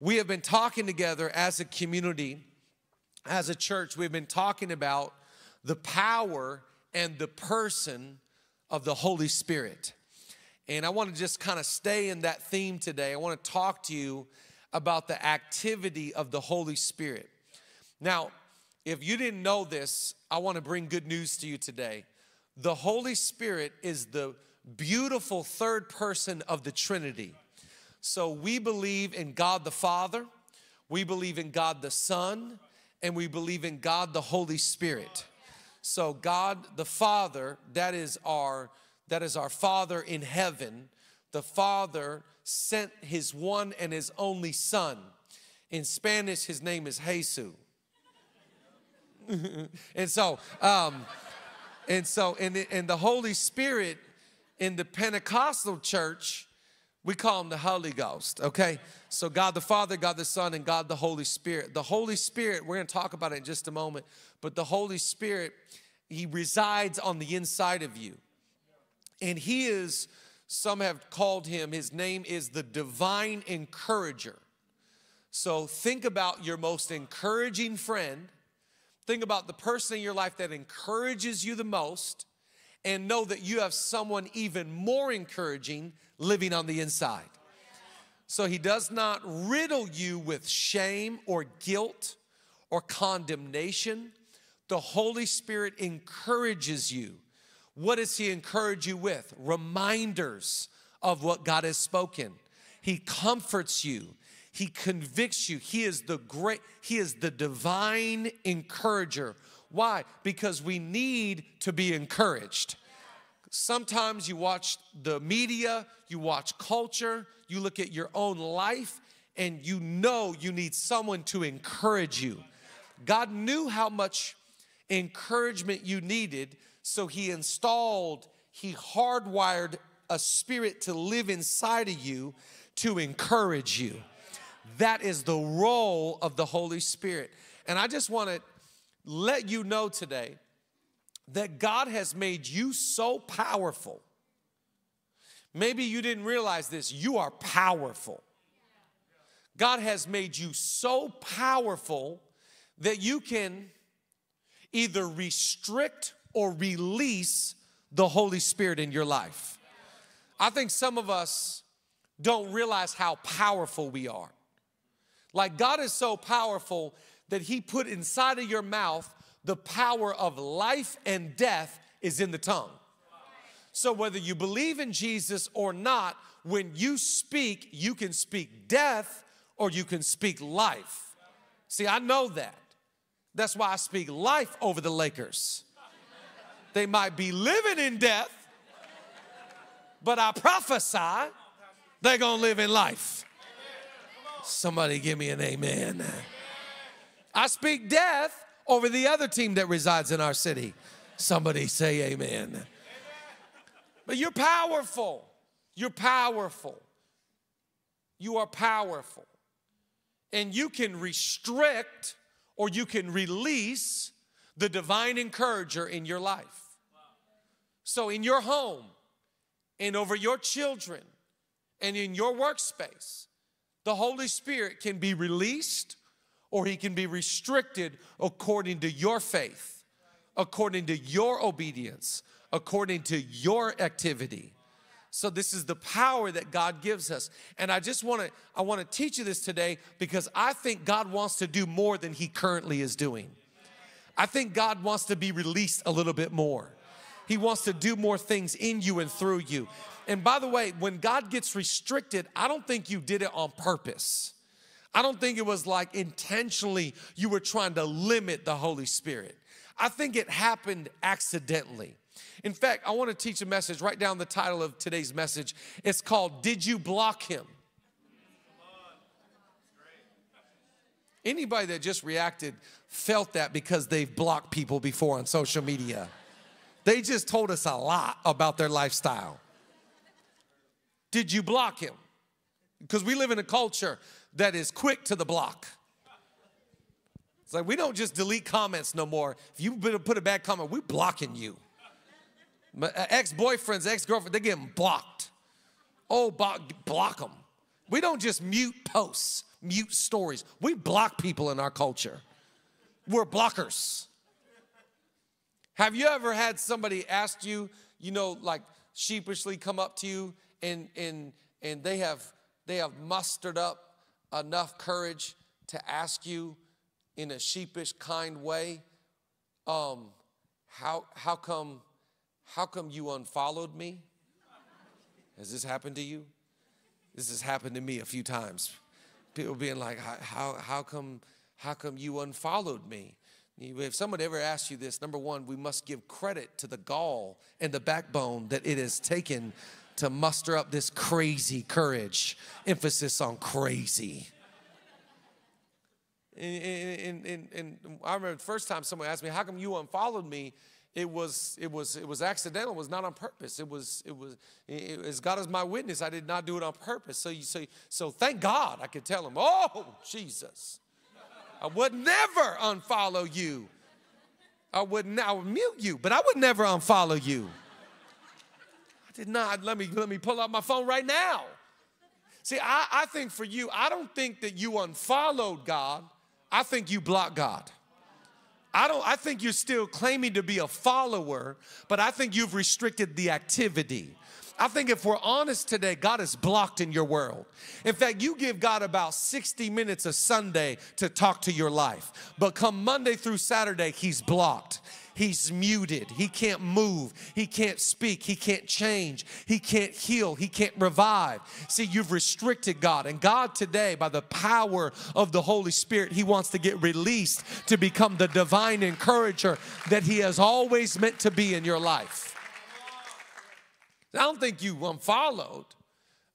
We have been talking together as a community, as a church, we've been talking about the power and the person of the Holy Spirit. And I want to just kind of stay in that theme today. I want to talk to you about the activity of the Holy Spirit. Now, if you didn't know this, I want to bring good news to you today. The Holy Spirit is the beautiful third person of the Trinity. So we believe in God the Father, we believe in God the Son, and we believe in God the Holy Spirit. So God the Father, that is our that is our Father in heaven. The Father sent his one and his only son. In Spanish, his name is Jesus. and so, um, and so, in the, in the Holy Spirit, in the Pentecostal church, we call him the Holy Ghost, okay? So God the Father, God the Son, and God the Holy Spirit. The Holy Spirit, we're gonna talk about it in just a moment, but the Holy Spirit, He resides on the inside of you. And He is, some have called Him, His name is the divine encourager. So think about your most encouraging friend. Think about the person in your life that encourages you the most, and know that you have someone even more encouraging living on the inside. So he does not riddle you with shame or guilt or condemnation. The Holy Spirit encourages you. What does he encourage you with? Reminders of what God has spoken. He comforts you. He convicts you. He is the great, he is the divine encourager. Why? Because we need to be encouraged. Sometimes you watch the media, you watch culture, you look at your own life, and you know you need someone to encourage you. God knew how much encouragement you needed, so He installed, He hardwired a spirit to live inside of you to encourage you. That is the role of the Holy Spirit. And I just want to let you know today that God has made you so powerful. Maybe you didn't realize this, you are powerful. God has made you so powerful that you can either restrict or release the Holy Spirit in your life. I think some of us don't realize how powerful we are. Like God is so powerful that He put inside of your mouth the power of life and death is in the tongue. So, whether you believe in Jesus or not, when you speak, you can speak death or you can speak life. See, I know that. That's why I speak life over the Lakers. They might be living in death, but I prophesy they're gonna live in life. Somebody give me an amen. I speak death over the other team that resides in our city. Somebody say amen. But you're powerful. You're powerful. You are powerful. And you can restrict or you can release the divine encourager in your life. So, in your home, and over your children, and in your workspace, the Holy Spirit can be released or he can be restricted according to your faith, according to your obedience, according to your activity. So this is the power that God gives us. And I just want to I want to teach you this today because I think God wants to do more than he currently is doing. I think God wants to be released a little bit more. He wants to do more things in you and through you. And by the way, when God gets restricted, I don't think you did it on purpose. I don't think it was like intentionally you were trying to limit the Holy Spirit. I think it happened accidentally. In fact, I want to teach a message. Write down the title of today's message. It's called Did You Block Him? Anybody that just reacted felt that because they've blocked people before on social media. They just told us a lot about their lifestyle. Did you block him? Because we live in a culture that is quick to the block. It's like we don't just delete comments no more. If you put a bad comment, we're blocking you. Uh, ex boyfriends, ex girlfriends, they're getting blocked. Oh, block, block them. We don't just mute posts, mute stories. We block people in our culture. We're blockers. Have you ever had somebody ask you, you know, like sheepishly come up to you and and and they have they have mustered up enough courage to ask you in a sheepish kind way, um, how how come how come you unfollowed me? Has this happened to you? This has happened to me a few times. People being like, how, how, come, how come you unfollowed me? If someone ever asks you this, number one, we must give credit to the gall and the backbone that it has taken to muster up this crazy courage. Emphasis on crazy. And, and, and, and, I remember the first time someone asked me, How come you unfollowed me? it was it was it was accidental. It was not on purpose. It was it was it, as God is my witness. I did not do it on purpose. So you say so. Thank God I could tell him. Oh Jesus, I would never unfollow you. I would I would mute you, but I would never unfollow you. Did not. Let me let me pull out my phone right now. See, I, I think for you, I don't think that you unfollowed God. I think you blocked God. I don't I think you're still claiming to be a follower, but I think you've restricted the activity. I think if we're honest today, God is blocked in your world. In fact, you give God about 60 minutes a Sunday to talk to your life. But come Monday through Saturday, He's blocked. He's muted. He can't move. He can't speak. He can't change. He can't heal. He can't revive. See, you've restricted God. And God today, by the power of the Holy Spirit, He wants to get released to become the divine encourager that He has always meant to be in your life. I don't think you unfollowed.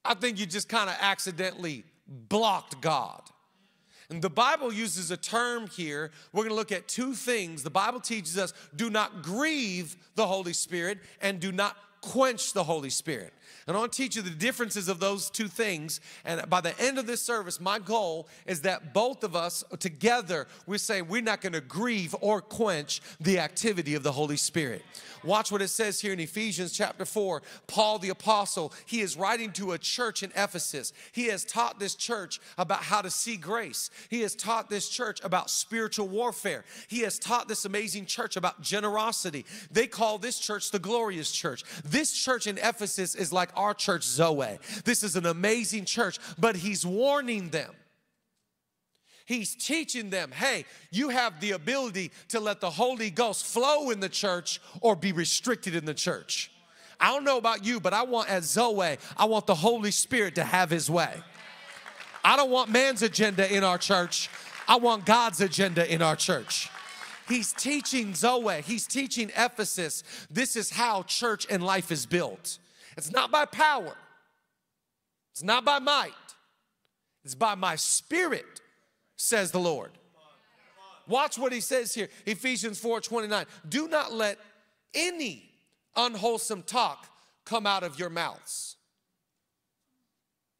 I think you just kind of accidentally blocked God. And the Bible uses a term here. We're going to look at two things. The Bible teaches us do not grieve the Holy Spirit and do not quench the Holy Spirit. And I want to teach you the differences of those two things. And by the end of this service, my goal is that both of us together, we're saying we're not going to grieve or quench the activity of the Holy Spirit. Watch what it says here in Ephesians chapter 4. Paul the apostle, he is writing to a church in Ephesus. He has taught this church about how to see grace. He has taught this church about spiritual warfare. He has taught this amazing church about generosity. They call this church the glorious church. This church in Ephesus is like our church, Zoe. This is an amazing church, but he's warning them. He's teaching them, hey, you have the ability to let the Holy Ghost flow in the church or be restricted in the church. I don't know about you, but I want as Zoe, I want the Holy Spirit to have his way. I don't want man's agenda in our church. I want God's agenda in our church. He's teaching Zoe, he's teaching Ephesus. This is how church and life is built. It's not by power, it's not by might, it's by my spirit, says the Lord. Watch what he says here Ephesians 4 29. Do not let any unwholesome talk come out of your mouths.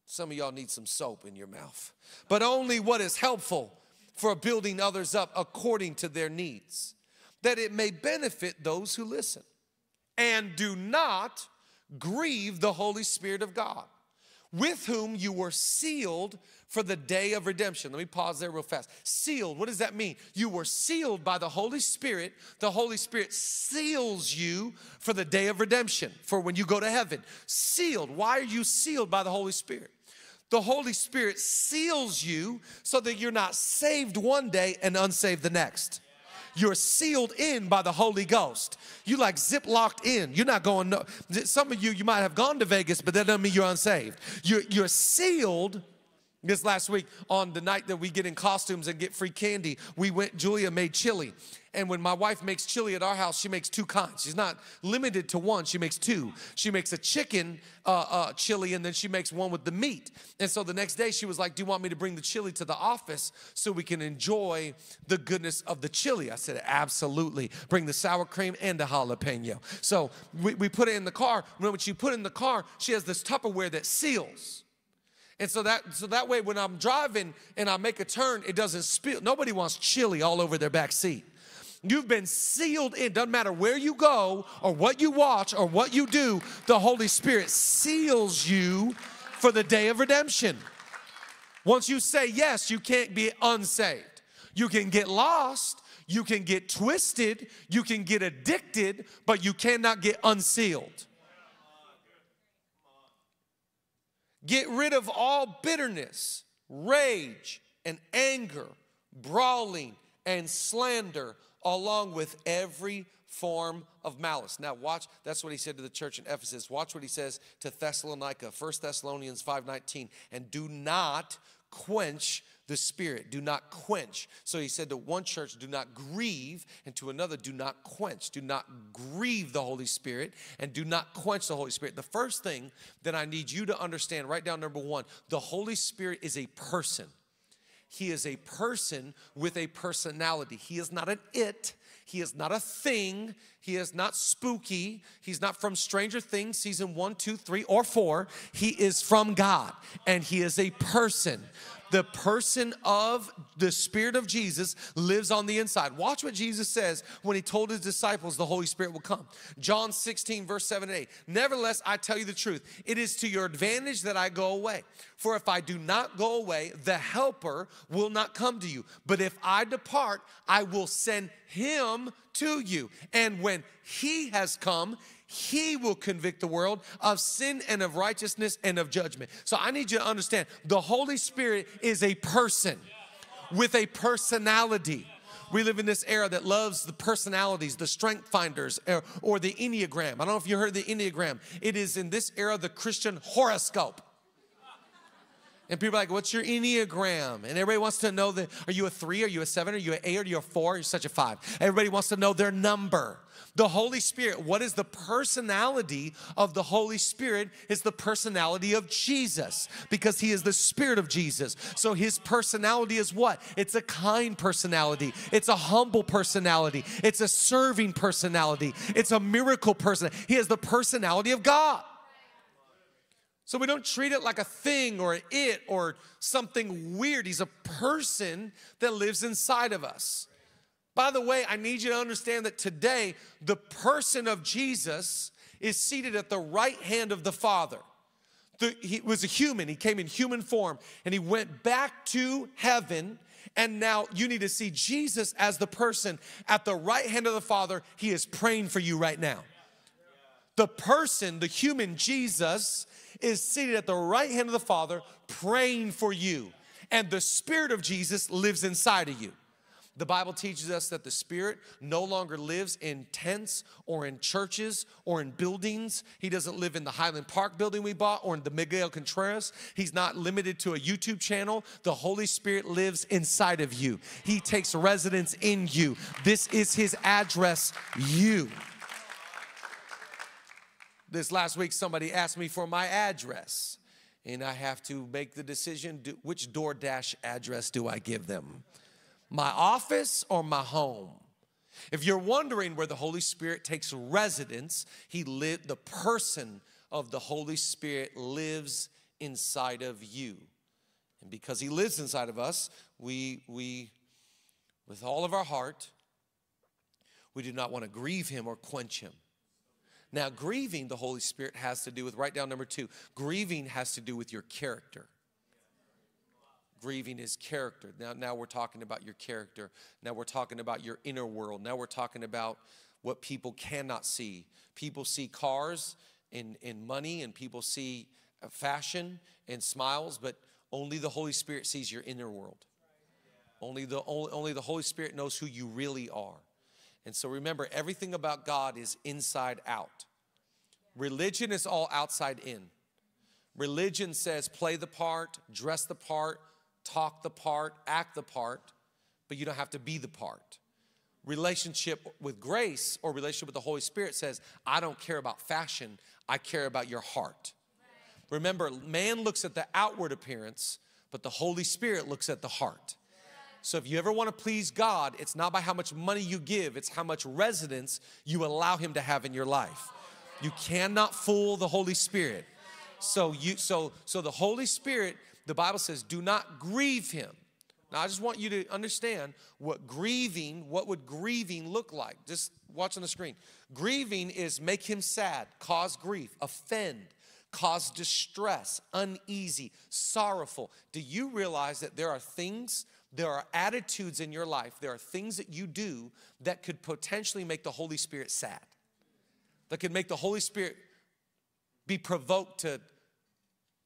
Some of y'all need some soap in your mouth, but only what is helpful for building others up according to their needs, that it may benefit those who listen. And do not grieve the Holy Spirit of God, with whom you were sealed for the day of redemption. Let me pause there real fast. Sealed, what does that mean? You were sealed by the Holy Spirit. The Holy Spirit seals you for the day of redemption, for when you go to heaven. Sealed. Why are you sealed by the Holy Spirit? The Holy Spirit seals you so that you're not saved one day and unsaved the next you're sealed in by the Holy Ghost. You like zip locked in. You're not going, no. Some of you, you might have gone to Vegas, but that doesn't mean you're unsaved. You're, you're sealed this last week on the night that we get in costumes and get free candy we went julia made chili and when my wife makes chili at our house, she makes two kinds. She's not limited to one, she makes two. She makes a chicken uh, uh, chili and then she makes one with the meat. And so the next day she was like, Do you want me to bring the chili to the office so we can enjoy the goodness of the chili? I said, Absolutely. Bring the sour cream and the jalapeno. So we, we put it in the car. When she put it in the car, she has this Tupperware that seals. And so that so that way when I'm driving and I make a turn, it doesn't spill. Nobody wants chili all over their back seat. You've been sealed in. Doesn't matter where you go or what you watch or what you do, the Holy Spirit seals you for the day of redemption. Once you say yes, you can't be unsaved. You can get lost, you can get twisted, you can get addicted, but you cannot get unsealed. Get rid of all bitterness, rage, and anger, brawling, and slander, along with every form of malice. Now watch, that's what he said to the church in Ephesus. Watch what he says to Thessalonica, 1 Thessalonians 5:19, and do not quench the spirit. Do not quench. So he said to one church, do not grieve, and to another, do not quench. Do not grieve the Holy Spirit, and do not quench the Holy Spirit. The first thing that I need you to understand, write down number one the Holy Spirit is a person. He is a person with a personality. He is not an it. He is not a thing. He is not spooky. He's not from Stranger Things, season one, two, three, or four. He is from God, and He is a person the person of the Spirit of Jesus lives on the inside. Watch what Jesus says when he told his disciples the Holy Spirit will come. John 16, verse 7 and 8. Nevertheless, I tell you the truth. It is to your advantage that I go away. For if I do not go away, the Helper will not come to you. But if I depart, I will send him to you. And when he has come, he will convict the world of sin and of righteousness and of judgment. So I need you to understand the Holy Spirit is a person with a personality. We live in this era that loves the personalities, the strength finders, or, or the Enneagram. I don't know if you heard the Enneagram. It is in this era the Christian horoscope. And people are like, what's your Enneagram? And everybody wants to know that, are you a three? Are you a seven? Are you an eight? Are you a four? You're such a five. Everybody wants to know their number. The Holy Spirit, what is the personality of the Holy Spirit? Is the personality of Jesus because he is the Spirit of Jesus. So his personality is what? It's a kind personality, it's a humble personality, it's a serving personality, it's a miracle person. He has the personality of God. So we don't treat it like a thing or it or something weird. He's a person that lives inside of us. By the way, I need you to understand that today the person of Jesus is seated at the right hand of the Father. The, he was a human, he came in human form, and he went back to heaven. And now you need to see Jesus as the person at the right hand of the Father. He is praying for you right now. The person, the human Jesus, is seated at the right hand of the Father praying for you. And the Spirit of Jesus lives inside of you. The Bible teaches us that the Spirit no longer lives in tents or in churches or in buildings. He doesn't live in the Highland Park building we bought or in the Miguel Contreras. He's not limited to a YouTube channel. The Holy Spirit lives inside of you, He takes residence in you. This is His address, you. This last week, somebody asked me for my address, and I have to make the decision which DoorDash address do I give them? my office or my home? If you're wondering where the Holy Spirit takes residence, he lived the person of the Holy Spirit lives inside of you. And because he lives inside of us, we we with all of our heart, we do not want to grieve him or quench him. Now, grieving the Holy Spirit has to do with, write down number two, grieving has to do with your character grieving is character. Now, now we're talking about your character. Now we're talking about your inner world. Now we're talking about what people cannot see. People see cars and, and money, and people see uh, fashion and smiles, but only the Holy Spirit sees your inner world. Only the, only, only the Holy Spirit knows who you really are. And so remember, everything about God is inside out. Religion is all outside in. Religion says play the part, dress the part, talk the part, act the part, but you don't have to be the part. Relationship with grace or relationship with the Holy Spirit says, I don't care about fashion, I care about your heart. Remember, man looks at the outward appearance, but the Holy Spirit looks at the heart. So if you ever want to please God, it's not by how much money you give, it's how much residence you allow him to have in your life. You cannot fool the Holy Spirit. So you so so the Holy Spirit the Bible says, do not grieve him. Now, I just want you to understand what grieving, what would grieving look like? Just watch on the screen. Grieving is make him sad, cause grief, offend, cause distress, uneasy, sorrowful. Do you realize that there are things, there are attitudes in your life, there are things that you do that could potentially make the Holy Spirit sad, that could make the Holy Spirit be provoked to,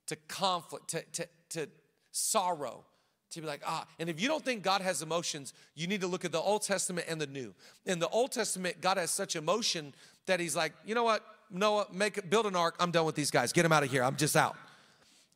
to conflict, to, to, to sorrow, to be like, ah. And if you don't think God has emotions, you need to look at the Old Testament and the New. In the Old Testament, God has such emotion that He's like, you know what? Noah, make build an ark. I'm done with these guys. Get them out of here. I'm just out.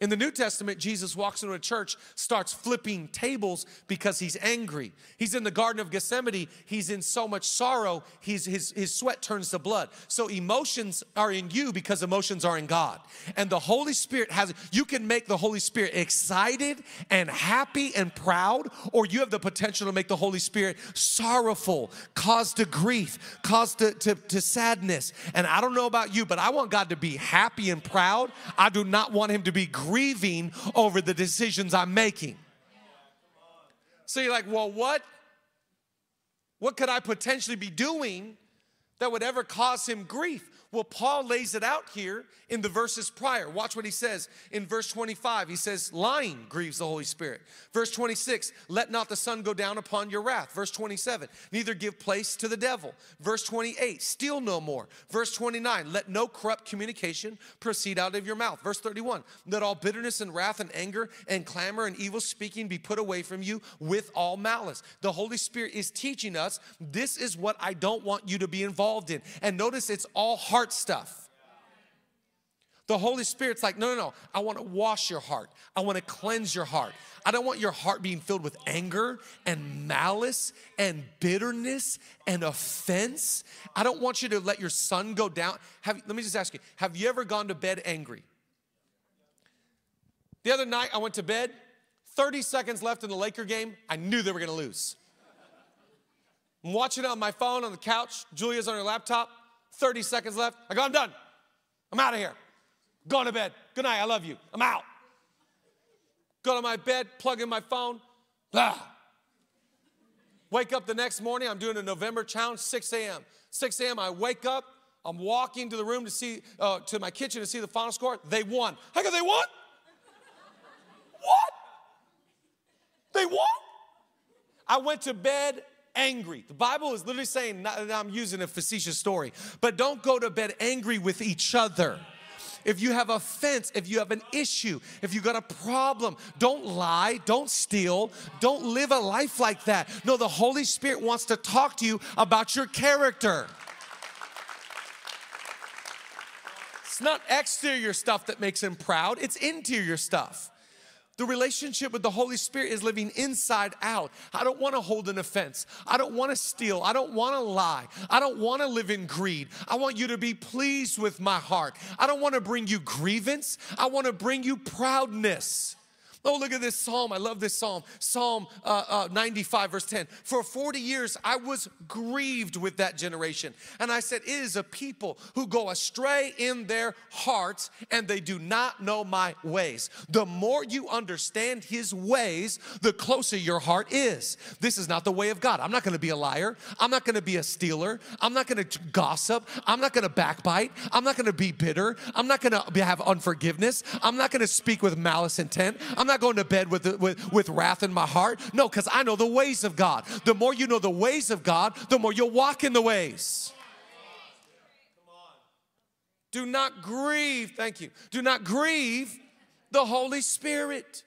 In the New Testament, Jesus walks into a church, starts flipping tables because he's angry. He's in the Garden of Gethsemane. He's in so much sorrow, he's, his, his sweat turns to blood. So emotions are in you because emotions are in God. And the Holy Spirit has, you can make the Holy Spirit excited and happy and proud, or you have the potential to make the Holy Spirit sorrowful, cause to grief, cause to, to, to sadness. And I don't know about you, but I want God to be happy and proud. I do not want him to be grieving over the decisions I'm making. So you're like, well, what? What could I potentially be doing that would ever cause him grief? Well, Paul lays it out here in the verses prior. Watch what he says in verse 25. He says, Lying grieves the Holy Spirit. Verse 26, let not the sun go down upon your wrath. Verse 27, neither give place to the devil. Verse 28, steal no more. Verse 29, let no corrupt communication proceed out of your mouth. Verse 31, let all bitterness and wrath and anger and clamor and evil speaking be put away from you with all malice. The Holy Spirit is teaching us this is what I don't want you to be involved in. And notice it's all heart heart stuff. The Holy Spirit's like, no, no, no. I want to wash your heart. I want to cleanse your heart. I don't want your heart being filled with anger and malice and bitterness and offense. I don't want you to let your sun go down. Have, let me just ask you have you ever gone to bed angry? The other night, I went to bed, 30 seconds left in the Laker game. I knew they were going to lose. I'm watching on my phone on the couch. Julia's on her laptop. 30 seconds left. I go, I'm done. I'm out of here. Going to bed. Good night. I love you. I'm out. Go to my bed, plug in my phone. Ah. Wake up the next morning. I'm doing a November challenge, 6 a.m. 6 a.m. I wake up. I'm walking to the room to see, uh, to my kitchen to see the final score. They won. I go, they won? what? They won? I went to bed angry. The Bible is literally saying, I'm using a facetious story, but don't go to bed angry with each other. If you have offense, if you have an issue, if you got a problem, don't lie, don't steal, don't live a life like that. No, the Holy Spirit wants to talk to you about your character. It's not exterior stuff that makes him proud, it's interior stuff. The relationship with the Holy Spirit is living inside out. I don't want to hold an offense. I don't want to steal. I don't want to lie. I don't want to live in greed. I want you to be pleased with my heart. I don't want to bring you grievance. I want to bring you proudness. Oh, look at this psalm. I love this psalm. Psalm uh, uh, 95, verse 10. For 40 years, I was grieved with that generation. And I said, It is a people who go astray in their hearts and they do not know my ways. The more you understand his ways, the closer your heart is. This is not the way of God. I'm not going to be a liar. I'm not going to be a stealer. I'm not going to gossip. I'm not going to backbite. I'm not going to be bitter. I'm not going to have unforgiveness. I'm not going to speak with malice intent. I'm not going to bed with, with, with wrath in my heart. No, because I know the ways of God. The more you know the ways of God, the more you'll walk in the ways. Do not grieve, thank you. Do not grieve the Holy Spirit.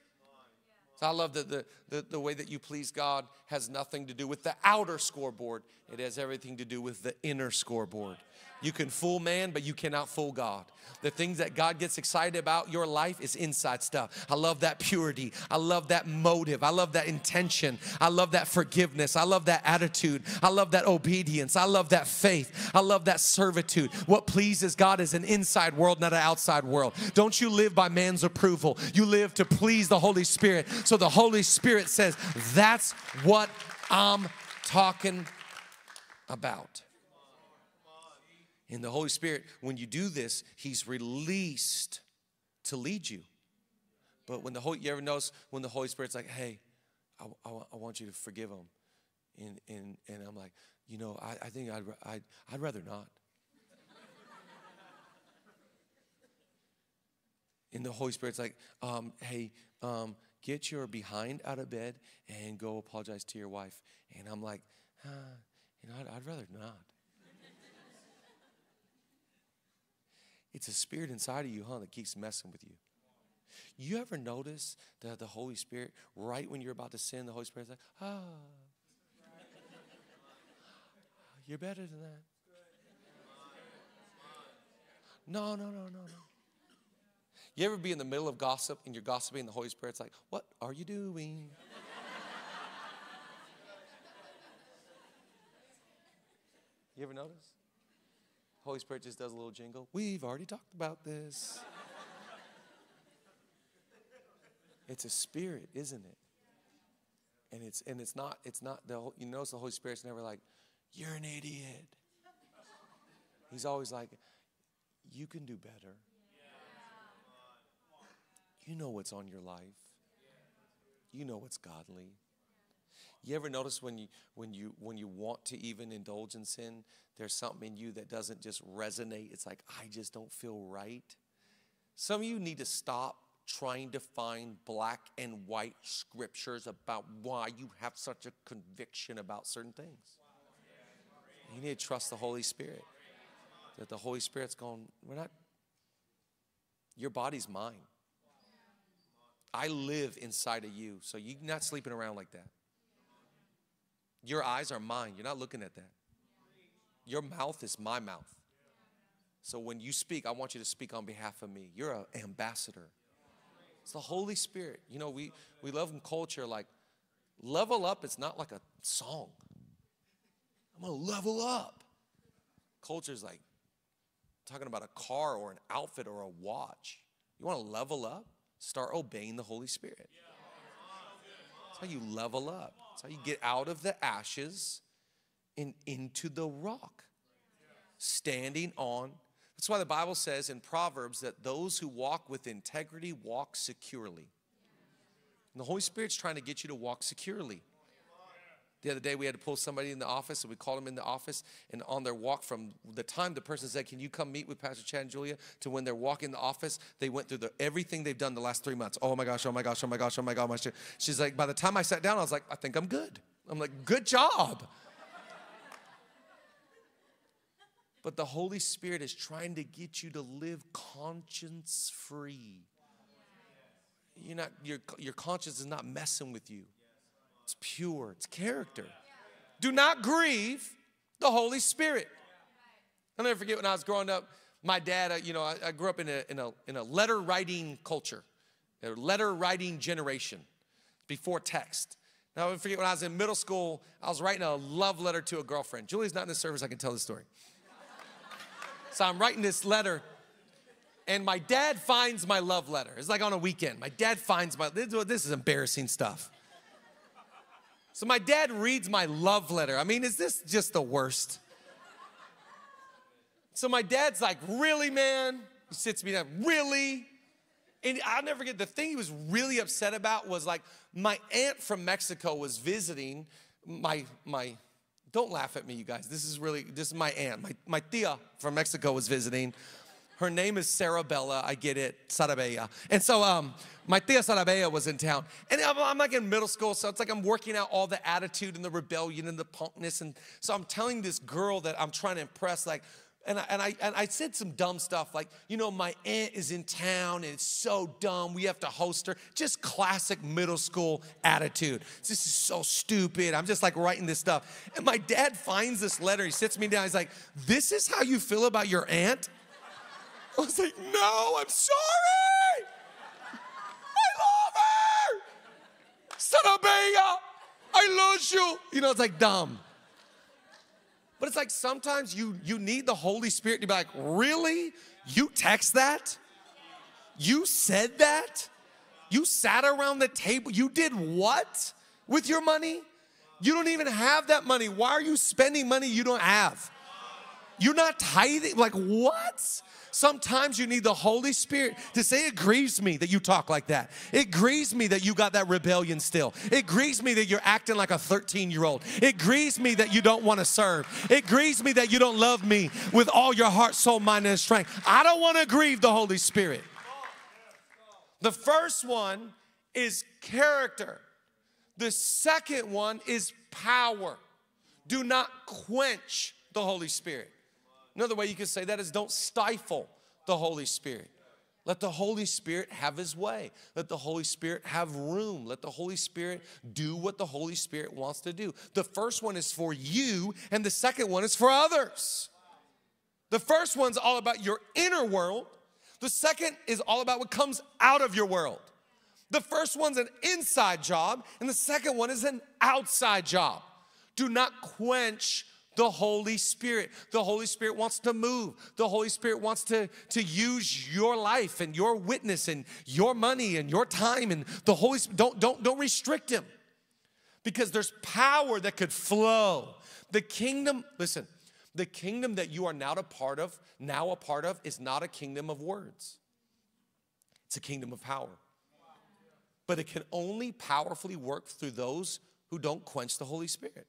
So I love that the, the, the way that you please God has nothing to do with the outer scoreboard, it has everything to do with the inner scoreboard. You can fool man, but you cannot fool God. The things that God gets excited about your life is inside stuff. I love that purity. I love that motive. I love that intention. I love that forgiveness. I love that attitude. I love that obedience. I love that faith. I love that servitude. What pleases God is an inside world, not an outside world. Don't you live by man's approval. You live to please the Holy Spirit. So the Holy Spirit says, That's what I'm talking about. In the Holy Spirit, when you do this, He's released to lead you. But when the Holy, you ever notice when the Holy Spirit's like, hey, I, I, I want you to forgive him. And, and, and I'm like, you know, I, I think I'd, I'd, I'd rather not. And the Holy Spirit's like, um, hey, um, get your behind out of bed and go apologize to your wife. And I'm like, uh, you know, I'd, I'd rather not. it's a spirit inside of you, huh, that keeps messing with you. You ever notice that the Holy Spirit, right when you're about to sin, the Holy Spirit's like, ah, you're better than that. No, no, no, no, no. You ever be in the middle of gossip and you're gossiping and the Holy Spirit's like, what are you doing? you ever notice? Holy Spirit just does a little jingle. We've already talked about this. It's a spirit, isn't it? And it's and it's not it's not the you notice the Holy Spirit's never like, you're an idiot. He's always like, you can do better. You know what's on your life. You know what's godly. You ever notice when you when you when you want to even indulge in sin, there's something in you that doesn't just resonate. It's like I just don't feel right. Some of you need to stop trying to find black and white scriptures about why you have such a conviction about certain things. You need to trust the Holy Spirit. That the Holy Spirit's going, we're not, your body's mine. I live inside of you, so you're not sleeping around like that. Your eyes are mine. You're not looking at that. Your mouth is my mouth. So when you speak, I want you to speak on behalf of me. You're an ambassador. It's the Holy Spirit. You know, we, we love in culture like level up, it's not like a song. I'm gonna level up. Culture's like talking about a car or an outfit or a watch. You wanna level up? Start obeying the Holy Spirit. That's how you level up. That's how you get out of the ashes and into the rock. Standing on that's why the Bible says in Proverbs that those who walk with integrity walk securely. And the Holy Spirit's trying to get you to walk securely. The other day, we had to pull somebody in the office, and we called them in the office. And on their walk from the time the person said, Can you come meet with Pastor Chad and Julia, to when they're walking the office, they went through the, everything they've done the last three months. Oh my gosh, oh my gosh, oh my gosh, oh my gosh. Oh She's like, By the time I sat down, I was like, I think I'm good. I'm like, Good job. But the Holy Spirit is trying to get you to live conscience free. You're not, your, your conscience is not messing with you. It's pure, it's character. Do not grieve the Holy Spirit. I'll never forget when I was growing up, my dad, uh, you know, I, grew up in a, in, a, in a letter writing culture, a letter writing generation before text. Now, I forget when I was in middle school, I was writing a love letter to a girlfriend. Julie's not in the service, I can tell the story. So I'm writing this letter, and my dad finds my love letter. It's like on a weekend. My dad finds my, this is embarrassing stuff. So my dad reads my love letter. I mean, is this just the worst? So my dad's like, really, man? He sits me down, really? And I'll never forget the thing he was really upset about was like my aunt from Mexico was visiting my my don't laugh at me, you guys. This is really, this is my aunt. My, my tia from Mexico was visiting. Her name is Sarabella. I get it, Sarabella. And so um, my tia Sarabella was in town. And I'm, I'm like in middle school, so it's like I'm working out all the attitude and the rebellion and the punkness. And so I'm telling this girl that I'm trying to impress, like, and I, and I, and I said some dumb stuff like, you know, my aunt is in town and it's so dumb. We have to host her. Just classic middle school attitude. This is so stupid. I'm just like writing this stuff. And my dad finds this letter. He sits me down. He's like, This is how you feel about your aunt? I was like, No, I'm sorry. I love her. Sarabella, I love you. You know, it's like dumb. But it's like sometimes you you need the Holy Spirit to be like, really? You text that? You said that? You sat around the table. You did what with your money? You don't even have that money. Why are you spending money you don't have? You're not tithing. Like, what? Sometimes you need the Holy Spirit to say, It grieves me that you talk like that. It grieves me that you got that rebellion still. It grieves me that you're acting like a 13 year old. It grieves me that you don't want to serve. It grieves me that you don't love me with all your heart, soul, mind, and strength. I don't want to grieve the Holy Spirit. The first one is character. The second one is power. Do not quench the Holy Spirit. Another way you could say that is don't stifle the Holy Spirit. Let the Holy Spirit have his way. Let the Holy Spirit have room. Let the Holy Spirit do what the Holy Spirit wants to do. The first one is for you, and the second one is for others. The first one's all about your inner world, the second is all about what comes out of your world. The first one's an inside job, and the second one is an outside job. Do not quench the Holy Spirit. The Holy Spirit wants to move. The Holy Spirit wants to, to use your life and your witness and your money and your time. And the Holy Spirit, don't, don't, don't restrict him because there's power that could flow. The kingdom, listen, the kingdom that you are now a part of, now a part of, is not a kingdom of words. It's a kingdom of power. But it can only powerfully work through those who don't quench the Holy Spirit.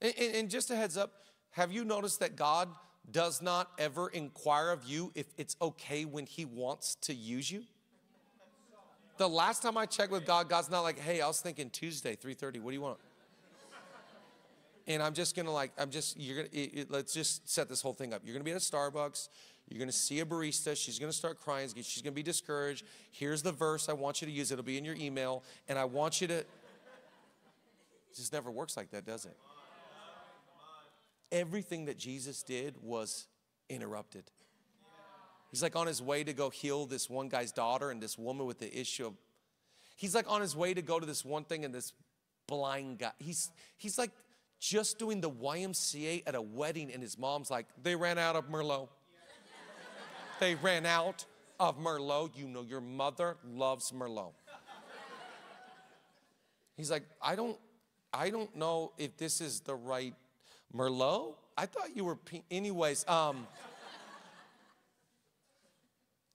And, and, just a heads up, have you noticed that God does not ever inquire of you if it's okay when He wants to use you? The last time I checked with God, God's not like, hey, I was thinking Tuesday, 3:30. What do you want? and I'm just gonna like, I'm just, you're gonna, it, it, let's just set this whole thing up. You're gonna be at a Starbucks, you're gonna see a barista, she's gonna start crying, she's gonna be discouraged. Here's the verse I want you to use, it'll be in your email, and I want you to, it just never works like that, does it? Everything that Jesus did was interrupted. He's like on his way to go heal this one guy's daughter and this woman with the issue of, he's like on his way to go to this one thing and this blind guy. He's, he's like just doing the YMCA at a wedding, and his mom's like, they ran out of Merlot. they ran out of Merlot. You know, your mother loves Merlot. He's like, I don't, I don't know if this is the right Merlot. I thought you were, anyways. Um,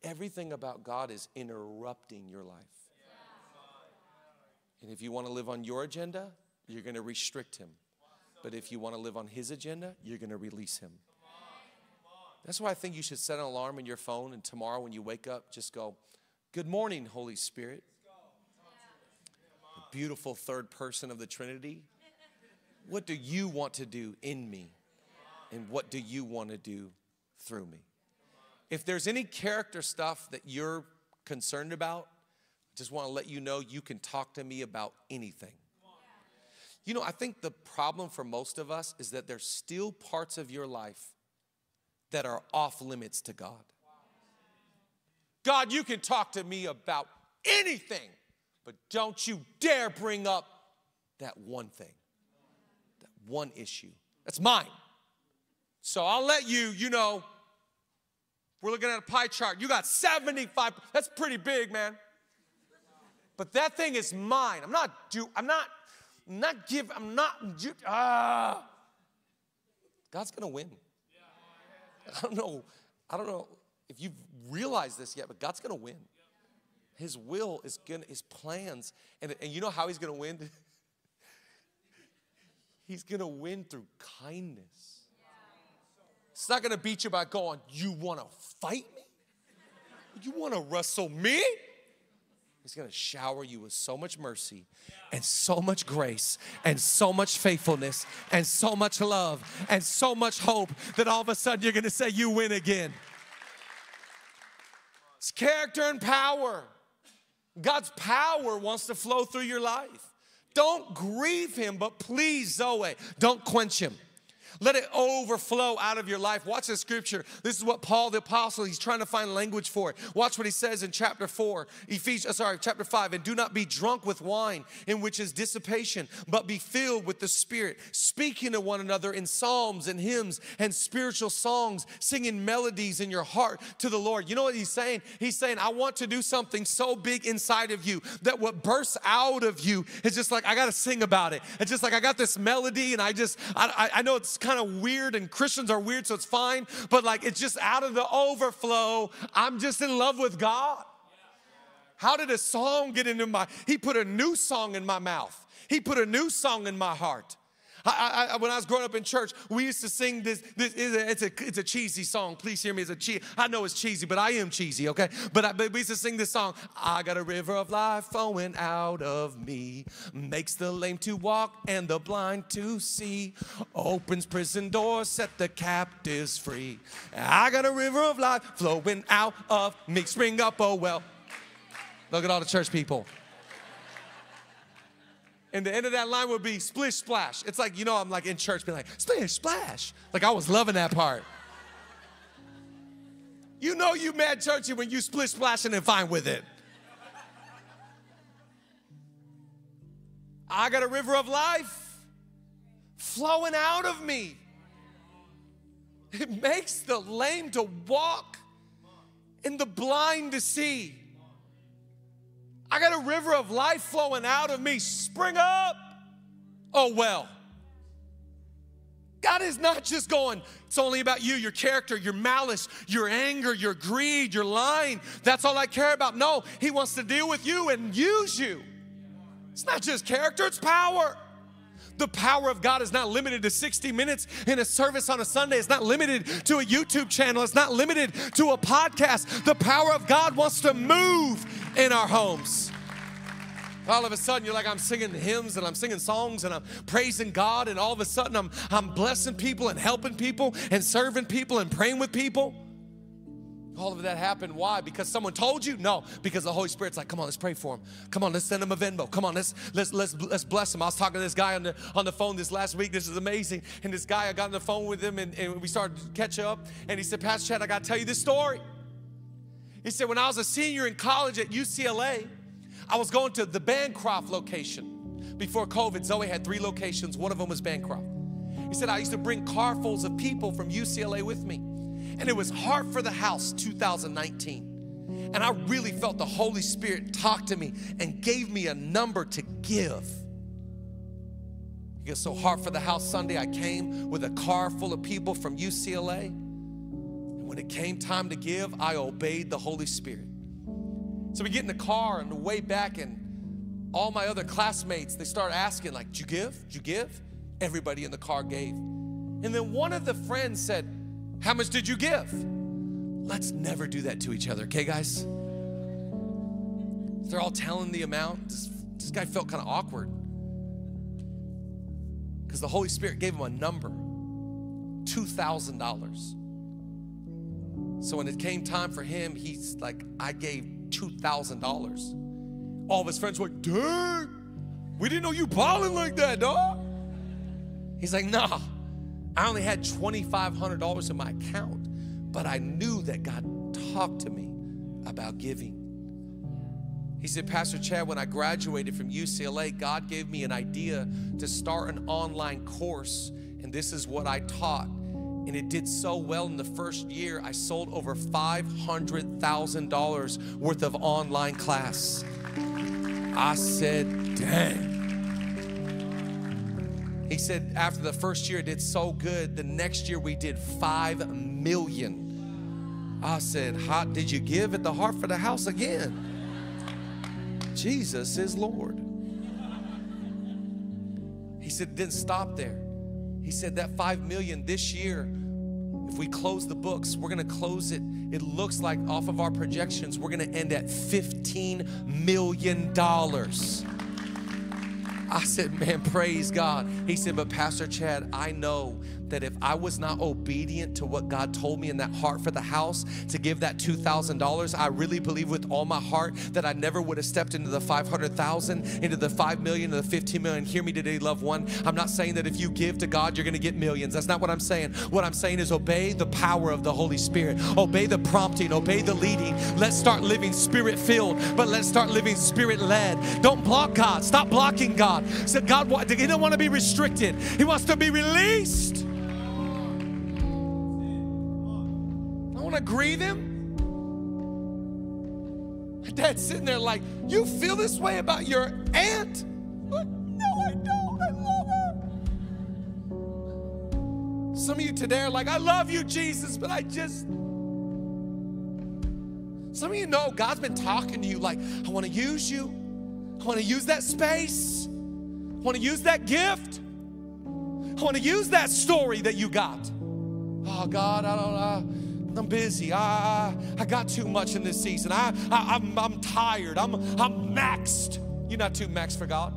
everything about God is interrupting your life. And if you want to live on your agenda, you're going to restrict him. But if you want to live on His agenda, you're going to release Him. That's why I think you should set an alarm in your phone, and tomorrow when you wake up, just go, Good morning, Holy Spirit. The beautiful third person of the Trinity. What do you want to do in me? And what do you want to do through me? If there's any character stuff that you're concerned about, I just want to let you know you can talk to me about anything. You know, I think the problem for most of us is that there's still parts of your life that are off limits to God. God, you can talk to me about anything, but don't you dare bring up that one thing, one issue. That's mine. So I'll let you, you know, we're looking at a pie chart. You got 75, that's pretty big, man. But that thing is mine. I'm not do I'm not not give, I'm not, ah. God's gonna win. I don't know, I don't know if you've realized this yet, but God's gonna win. His will is gonna, his plans, and, and you know how he's gonna win? he's gonna win through kindness. It's not gonna beat you by going, You wanna fight me? You wanna wrestle me? He's going to shower you with so much mercy and so much grace and so much faithfulness and so much love and so much hope that all of a sudden you're going to say, You win again. It's character and power. God's power wants to flow through your life. Don't grieve Him, but please, Zoe, don't quench Him. Let it overflow out of your life. Watch the scripture. This is what Paul the apostle, he's trying to find language for it. Watch what he says in chapter 4, Ephesians, uh, sorry, chapter 5. And do not be drunk with wine, in which is dissipation, but be filled with the Spirit, speaking to one another in psalms and hymns and spiritual songs, singing melodies in your heart to the Lord. You know what he's saying? He's saying, I want to do something so big inside of you that what bursts out of you is just like, I got to sing about it. It's just like, I got this melody and I just, I, I know it's kind of weird and Christians are weird, so it's fine. But like it's just out of the overflow. I'm just in love with God. How did a song get into my? He put a new song in my mouth. He put a new song in my heart. I, I, when I was growing up in church, we used to sing this. This is a, it's a it's a cheesy song. Please hear me. It's a cheesy. I know it's cheesy, but I am cheesy. Okay, but, I, but we used to sing this song. I got a river of life flowing out of me, makes the lame to walk and the blind to see, opens prison doors, set the captives free. I got a river of life flowing out of me. Spring up, oh well. Look at all the church people. And the end of that line would be splish splash. It's like, you know, I'm like in church being like, splish splash. Like I was loving that part. You know you mad churchy when you splish splashing and fine with it. I got a river of life flowing out of me. It makes the lame to walk and the blind to see. I got a river of life flowing out of me. Spring up. Oh, well. God is not just going, it's only about you, your character, your malice, your anger, your greed, your lying. That's all I care about. No, He wants to deal with you and use you. It's not just character, it's power. The power of God is not limited to 60 minutes in a service on a Sunday. It's not limited to a YouTube channel. It's not limited to a podcast. The power of God wants to move in our homes. All of a sudden, you're like, I'm singing hymns and I'm singing songs and I'm praising God, and all of a sudden, I'm, I'm blessing people and helping people and serving people and praying with people. All of that happened. Why? Because someone told you? No, because the Holy Spirit's like, come on, let's pray for him. Come on, let's send him a Venmo. Come on, let's let's let's let's bless him. I was talking to this guy on the on the phone this last week. This is amazing. And this guy, I got on the phone with him and, and we started to catch up. And he said, Pastor Chad, I gotta tell you this story. He said, when I was a senior in college at UCLA, I was going to the Bancroft location. Before COVID, Zoe had three locations. One of them was Bancroft. He said, I used to bring carfuls of people from UCLA with me and it was Heart for the House 2019. And I really felt the Holy Spirit talk to me and gave me a number to give. Because so Heart for the House Sunday, I came with a car full of people from UCLA. When it came time to give, I obeyed the Holy Spirit. So we get in the car on the way back, and all my other classmates, they start asking, like, did you give? Did you give? Everybody in the car gave. And then one of the friends said, how much did you give? Let's never do that to each other, okay, guys? They're all telling the amount. This, this guy felt kind of awkward because the Holy Spirit gave him a number $2,000. So when it came time for him, he's like, I gave $2,000. All of his friends were like, dang, we didn't know you balling like that, dog. He's like, nah, I only had $2,500 in my account, but I knew that God talked to me about giving. He said, Pastor Chad, when I graduated from UCLA, God gave me an idea to start an online course, and this is what I taught. And it did so well in the first year, I sold over $500,000 worth of online class. I said, dang. He said after the first year it did so good, the next year we did five million. I said, How did you give at the heart for the house again? Jesus is Lord. He said, didn't stop there. He said that five million this year, if we close the books, we're gonna close it. It looks like off of our projections, we're gonna end at $15 million. I said, Man, praise God. He said, But Pastor Chad, I know that if I was not obedient to what God told me in that heart for the house to give that $2,000, I really believe with all my heart that I never would have stepped into the 500,000, into the 5 million, into the 15 million. Hear me today, loved one. I'm not saying that if you give to God, you're going to get millions. That's not what I'm saying. What I'm saying is obey the power of the Holy Spirit, obey the prompting, obey the leading. Let's start living spirit filled, but let's start living spirit led. Don't block God. Stop blocking God. So God, He don't want to be restricted. He wants to be released. To grieve him? My dad's sitting there like, You feel this way about your aunt? No, I don't. I love her. Some of you today are like, I love you, Jesus, but I just. Some of you know God's been talking to you like, I want to use you. I want to use that space. I want to use that gift. I want to use that story that you got. Oh God, I don't know. I'm busy. I, I got too much in this season. I, I, I'm, I'm tired. I'm, I'm maxed. You're not too maxed for God.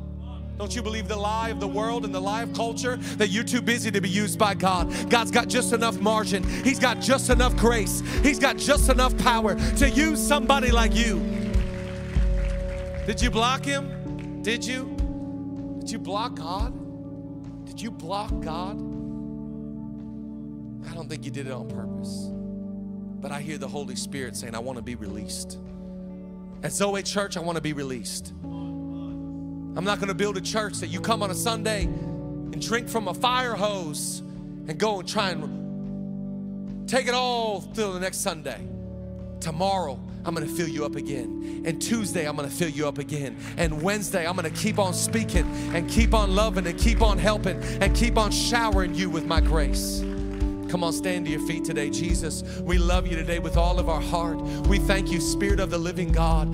Don't you believe the lie of the world and the lie of culture that you're too busy to be used by God? God's got just enough margin. He's got just enough grace. He's got just enough power to use somebody like you. Did you block him? Did you? Did you block God? Did you block God? I don't think you did it on purpose. But I hear the Holy Spirit saying, I want to be released. At Zoe Church, I want to be released. I'm not going to build a church that you come on a Sunday and drink from a fire hose and go and try and take it all till the next Sunday. Tomorrow, I'm gonna fill you up again. And Tuesday, I'm gonna fill you up again. And Wednesday, I'm gonna keep on speaking and keep on loving and keep on helping and keep on showering you with my grace. Come on, stand to your feet today. Jesus, we love you today with all of our heart. We thank you, Spirit of the living God.